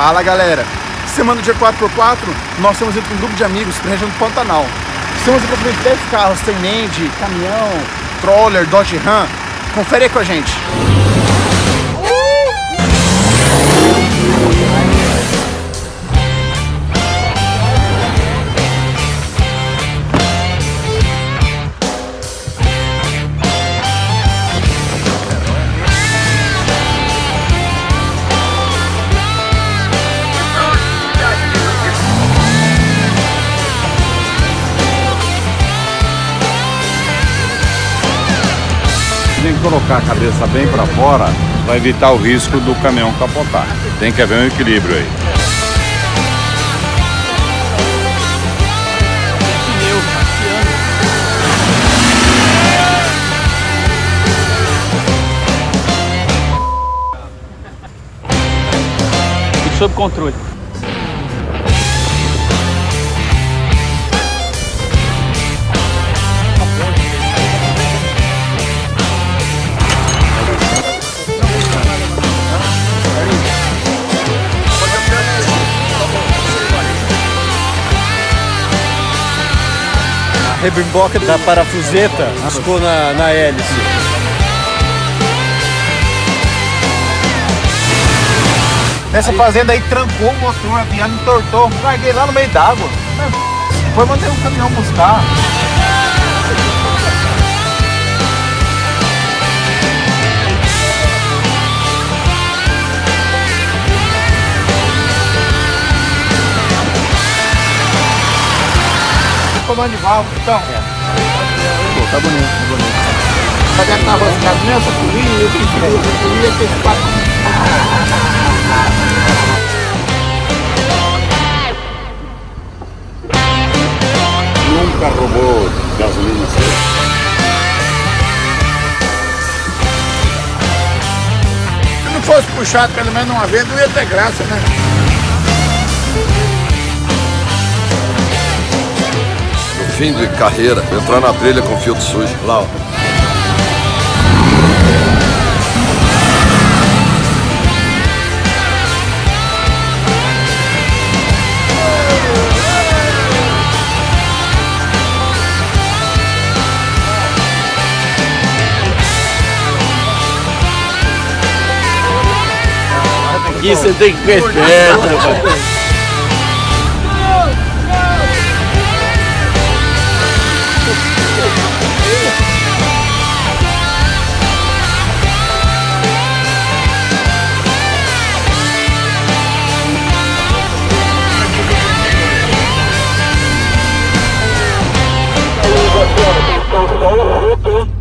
Fala galera, semana do dia 4x4 nós estamos indo com um grupo de amigos para a região do Pantanal. Estamos indo para 10 carros, tem Nende, caminhão, troller, Dodge Ram. Confere aí com a gente. Tem que colocar a cabeça bem para fora para evitar o risco do caminhão capotar. Tem que haver um equilíbrio aí. Sob controle. Rebimboca da parafuseta ficou na, na hélice. Nessa fazenda aí trancou o motor, a viagem entortou, larguei lá no meio d'água. Depois mandei um caminhão buscar. De válvula, então. Pô, tá bonito, tá bonito. Fazer a carroça nessa polia, eu fiz essa polia, fez quatro. Nunca roubou gasolina cedo. Se não fosse puxado pelo menos uma vez, não ia ter graça, né? Fim de carreira, entrar na trilha com filtro sujo. Lá, ó. Aqui você tem que rapaz. Пока.